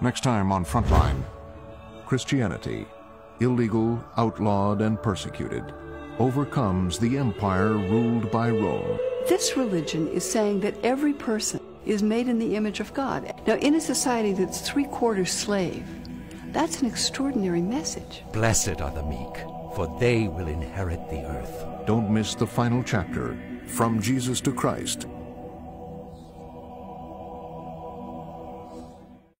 Next time on Frontline, Christianity, illegal, outlawed, and persecuted, overcomes the empire ruled by Rome. This religion is saying that every person is made in the image of God. Now, in a society that's three quarters slave, that's an extraordinary message. Blessed are the meek, for they will inherit the earth. Don't miss the final chapter, From Jesus to Christ,